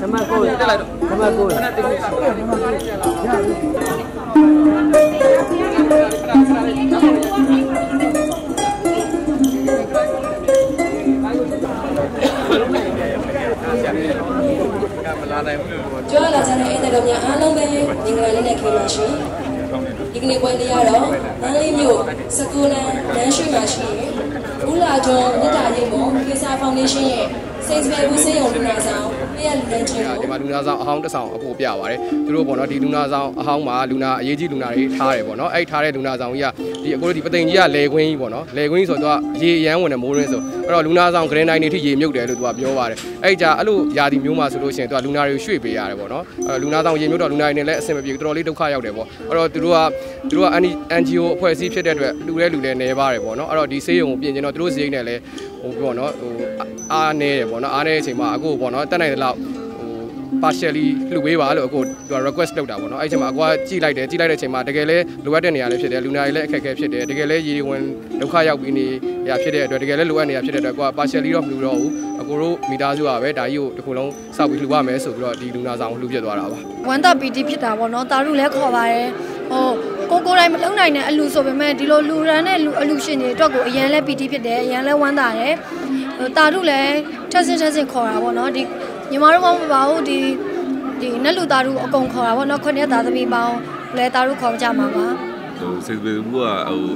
နမကိုတက်လိုက်တော့နမကိုခဏတင်နေမလာနိုင်ဘူးလို့ကျွမ်းလာကြတဲ့အဲ့တော်များအားလုံးပဲမင်္ဂလာလေးနဲ့ခေပါရှင် ဒီကနေ့ပွဲလေးရတော့မန္တလေးမြို့စကူလန်လမ်းရှိမှာရှိရင်ဦးလာကျော်မြစ်တာရိပ်ပေါ်ကေစာဖောင်ဒေးရှင်းရဲ့ စိတ်စပယ်ဦးစေးရုံလူနာဆောင်ပြည့်ရလူနာချင်းကိုဒီမှာလူနာဆောင်အဟောင်းတစ်ဆောင်အဖို့ပြပါတယ်သူတို့ပေါ့နော်ဒီလူနာဆောင်အဟောင်းမှာလူနာအရေးကြီးလူနာတွေထားတယ်ပေါ့နော်အဲ့ထားတဲ့လူနာဆောင်ကြီးကဒီအခုတို့ဒီပသိမ်ကြီးကလေခွင်းကြီးပေါ့နော်လေခွင်းကြီးဆိုတော့ရေရမ်းဝင်တဲ့မိုးရင်းဆိုအဲ့တော့လူနာဆောင်ဂရန်တိုင်းတွေထိရေမြုပ်တယ်လို့သူကပြောပါတယ်အဲ့ကြအဲ့လိုယာဒီမျိုးမှာဆိုလို့ရှိရင်သူကလူနာတွေကိုရွှေ့ပေးရတယ်ပေါ့နော်အဲ့လူနာဆောင်ရေမြုပ်တော့လူနာတွေနဲ့လည်းအဆင်မပြေတော်တော်လေးဒုက္ခရောက်တယ်ပေါ့အဲ့တော့သူတို့ကသူတို့က NGO အဖွဲ့အစည်းဖြစ်တဲ့အတွက်လူတဲ့လူလည်းနေပါတယ်ပေါ့နော်အဲ့တော့ဒီဆေးရုံကိုပြင်ကျင်တော့သူတို့ဈေးနဲ့လည်းဟိုပေါ့နော်ဟိုအားနေတယ်ပေါ့နော်အားနေတဲ့အချိန်မှာအခုပေါ့နော်တက်နိုင်တဲ့လောက် partially လှူပေးပါလို့အခုသူက request လုပ်တာပေါ့နော်အဲ့ဒီအချိန်မှာအကွာကြည့်လိုက်တယ်ကြည့်လိုက်တဲ့အချိန်မှာတကယ်လဲလိုအပ်တဲ့နေရာလေးဖြစ်တယ်လူနာတွေလည်းအခက်အခဲဖြစ်တယ်တကယ်လဲရေဝင်ဒုက္ခရောက်ပြီးနေရဖြစ်တဲ့အတွက်တကယ်လဲလိုအပ်နေရဖြစ်တဲ့အတွက်အကွာ partially တော့မလှူတော့ဘူးအကိုတို့မိသားစုကပဲဒါကြီးကိုတစ်ခုလုံးစောက်ပြီးလှူရမယ်ဆိုပြီးတော့ဒီလူနာဆောင်လှူပြသွားတာပါဝမ်းသာပီတီဖြစ်တာပေါ့နော်တာရုလည်းခေါ်ပါတယ်ဟိုကိုကိုတိုင်းမလုံနိုင်တဲ့အလူဆိုပေမဲ့ဒီလိုလူရန်တဲ့လူအလူရှင်တွေအတွက်ကိုအရန်လဲပီတီဖြစ်တယ်အရန်လဲဝမ်းသာတယ် ဟိုတာရုလည်းထက်စင်ထက်စင်ခေါ်တာပေါ့နော်ဒီညီမတို့မပါဘူးဒီဒီနက်လူတာရုအကုန်ခေါ်တာပေါ့နော်ခုနှစ်သားသမီးပေါင်းလဲတာရုခေါ်ကြမှာပါဟိုစိတ်ပေဘူးကဟို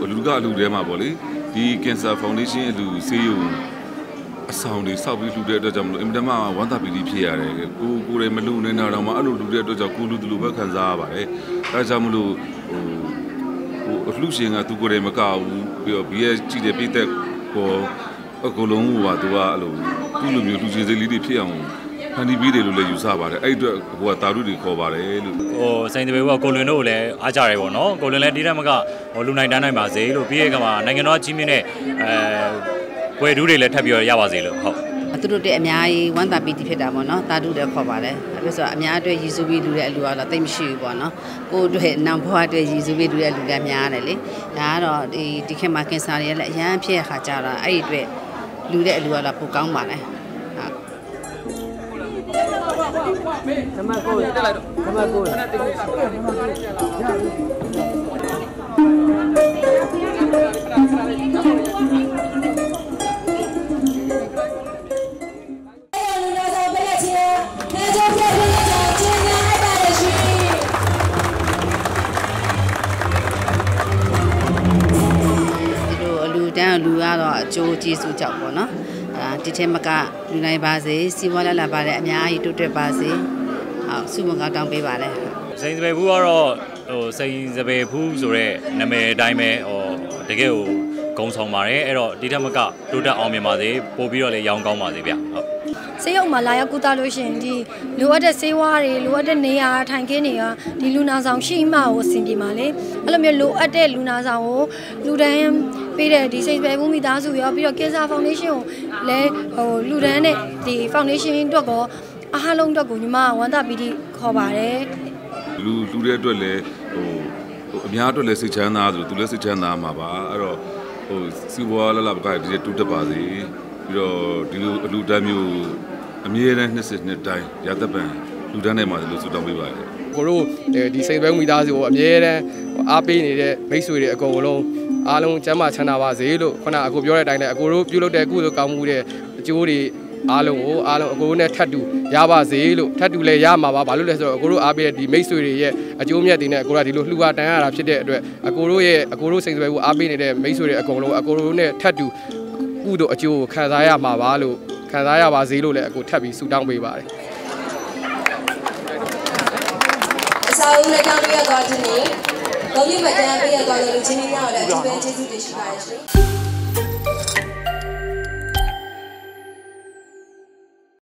အလူကအလူထဲမှာပေါ့လေဒီ Cancer Foundation အလူဆေးရုံအဆောင်တွေစောက်ပြီးလှူတဲ့အတွက်ကြောင့်မလို့အင်မတန်မှဝမ်းသာပီတိဖြစ်ရတယ်ကိုကိုယ်တိုင်မလှူနေတာတော့မှအဲ့လိုလှူတဲ့အတွက်ကြောင့်ကိုလူသူလူပဲခံစားရပါတယ်အဲဒါကြောင့်မလို့ဟိုဟိုအလှရှင်ကသူကိုယ်တိုင်မကဘူးပြီးတော့ဘီရဲ့ကြည့်တဲ့ပိသက်ကို အကုန်လုံးဟိုကသူကအဲ့လိုသူ့လိုမျိုးလူချင်းစိတ်လေးတွေဖြစ်အောင်ဖန်တီးပေးတယ်လို့လည်းယူဆပါတယ်အဲ့အတွက်ဟိုကတာရုတွေခေါ်ပါတယ်လို့ဟိုစိန်တပေကကိုလွင်တို့ကိုလည်းအားကြတယ်ပေါ့နော်ကိုလွင်လည်းဒီတက်မကဟိုလူနိုင်တန်းနိုင်ပါစေလို့ပြီးရဲ့ကမှာနိုင်ငံတော်ကြီးမြင့်တဲ့အဲပွဲဒူးတွေလည်းထပ်ပြီးရပါစေလို့ဟုတ်သူတို့တဲ့အများကြီးဝမ်းသာပီတိဖြစ်တာပေါ့နော်တာတုလည်းခေါ်ပါတယ်အဲဆိုတော့အများအတွက်ရည်စူးပြီးလူတဲ့အလူကတော့တိတ်မရှိဘူးပေါ့နော်ကိုယ့်အတွက်နောင်ဘဝအတွက်ရည်စူးပြီးလူတဲ့လူလည်းများတယ်လေဒါကတော့ဒီဒီခေတ်မှာကင်ဆာတွေလည်းအရန်ဖြစ်ရခါကြတာအဲ့ဒီအတွက် လူတဲ့အလူကတော့ပိုကောင်းပါတယ်ဟုတ်နမကိုတက်လိုက်တော့နမကို န်းလူကတော့အကျိုးကျေးဇူးကြောင့်ပေါ့နော်အာဒီထဲမကလူနိုင်ပါစေစီးပွားလာလာပါတဲ့အများကြီးတိုးတက်ပါစေဟုတ်ဆုမကောင်းတောင်းပေးပါတယ်စိန်စပယ်ဘူးကတော့ဟိုစိန်စပယ်ဘူးဆိုတော့နာမည်အတိုင်းပဲဟိုတကယ်ကိုဂုံဆောင်ပါတယ်အဲ့တော့ဒီထက်မကတိုးတက်အောင်မြင်ပါစေပို့ပြီးတော့လည်းရောင်းကောင်းပါစေဗျဟုတ်ဆေးရုံမှာလာရောက်ကုသလို့ရှိရင်ဒီလိုအပ်တဲ့ဆေးဝါးတွေလိုအပ်တဲ့နေရာထိုင်ခင်းတွေကဒီလူနာဆောင်ရှိမှကိုအဆင်ပြေပါလေအဲ့လိုမျိုးလိုအပ်တဲ့လူနာဆောင်ကိုလူတန်း ပေးတဲ့ဒီစိတ်ပဲဘူးမိသားစုရောပြီးတော့ကေဆာဖောင်ဒေးရှင်းကိုလည်းဟိုလူတန်းနဲ့ဒီဖောင်ဒေးရှင်းအတွက်ကောအားလုံးအတွက်ကိုညီမကဝမ်းသာပီတိခေါ်ပါတယ်လူလူတဲ့အတွက်လည်းဟိုဟိုအများအတွက်လည်းစိတ်ချမ်းသာဆိုသူလည်းစိတ်ချမ်းသာမှာပါအဲ့တော့ဟိုစီဘွားလလပကဒီတူတက်ပါစေပြီးတော့ဒီလိုအလူတန်းမျိုးအမြဲတမ်းနှစ်စစ်နှစ်တိုင်းရသက်ပံလူတန်းနေမှာလို့ဆုတောင်းပေးပါတယ်ကိုတို့ဒီစိတ်ပဲမိသားစုကိုအမြဲတမ်းအားပေးနေတဲ့မိတ်ဆွေတွေအကုန်လုံး အားလုံးကျမ်းမာချမ်းသာပါစေလို့ခုနအကိုပြောတဲ့အတိုင်းလည်းအကိုတို့ပြုလုပ်တဲ့ကုသိုလ်ကောင်းမှုတဲ့အကျိုးတွေအားလုံးကိုအားလုံးအကိုတို့နဲ့ထပ်တူရပါစေလို့ထပ်တူလည်းရမှာပါဘာလို့လဲဆိုတော့အကိုတို့အားပေးတဲ့ဒီမိတ်ဆွေတွေရဲ့အကျိုးမြတ်တွေနဲ့အကိုကဒီလိုလှူပါတန်းရတာဖြစ်တဲ့အတွက်အကိုတို့ရဲ့အကိုတို့စိတ်စပယ်ကိုအားပေးနေတဲ့မိတ်ဆွေတွေအကုန်လုံးအကိုတို့နဲ့ထပ်တူကုသိုလ်အကျိုးကိုခံစားရမှာပါလို့ခံစားရပါစေလို့လည်းအကိုထပ်ပြီးဆုတောင်းပေးပါတယ်အစာအုပ်လက်တောင်းပေးရသွားခြင်း နဲ့ဘုံမြတ်မတန်းပေးရသွားတဲ့လူချင်းများကိုလည်းအထူးပဲကျေးဇူးတင်ရှိပါတယ်ရှင်